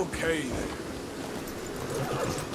okay there.